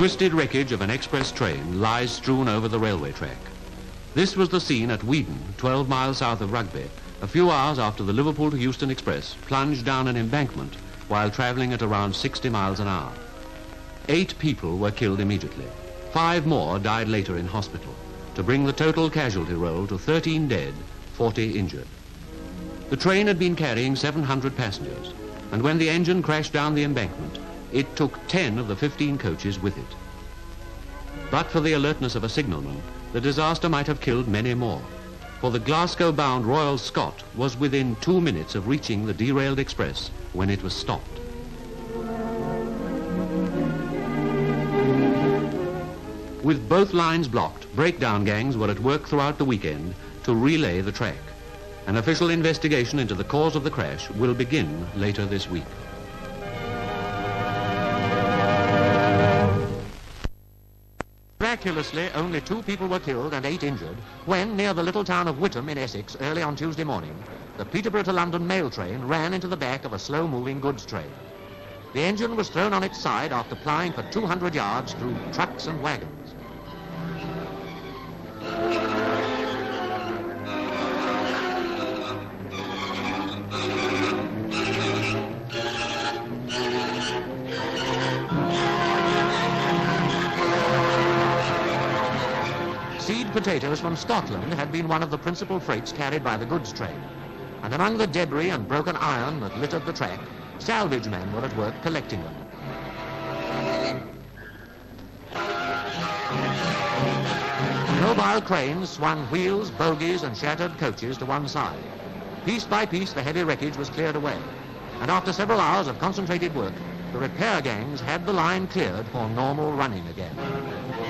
Twisted wreckage of an express train lies strewn over the railway track. This was the scene at Weedon, 12 miles south of Rugby, a few hours after the Liverpool to Euston Express plunged down an embankment while travelling at around 60 miles an hour. Eight people were killed immediately. Five more died later in hospital, to bring the total casualty roll to 13 dead, 40 injured. The train had been carrying 700 passengers, and when the engine crashed down the embankment, it took 10 of the 15 coaches with it. But for the alertness of a signalman, the disaster might have killed many more, for the Glasgow-bound Royal Scot was within two minutes of reaching the derailed express when it was stopped. With both lines blocked, breakdown gangs were at work throughout the weekend to relay the track. An official investigation into the cause of the crash will begin later this week. Miraculously, only two people were killed and eight injured when, near the little town of Witham in Essex, early on Tuesday morning, the Peterborough to London mail train ran into the back of a slow-moving goods train. The engine was thrown on its side after plying for 200 yards through trucks and wagons. Seed potatoes from Scotland had been one of the principal freights carried by the goods train. And among the debris and broken iron that littered the track, salvage men were at work collecting them. Mobile cranes swung wheels, bogies and shattered coaches to one side. Piece by piece, the heavy wreckage was cleared away. And after several hours of concentrated work, the repair gangs had the line cleared for normal running again.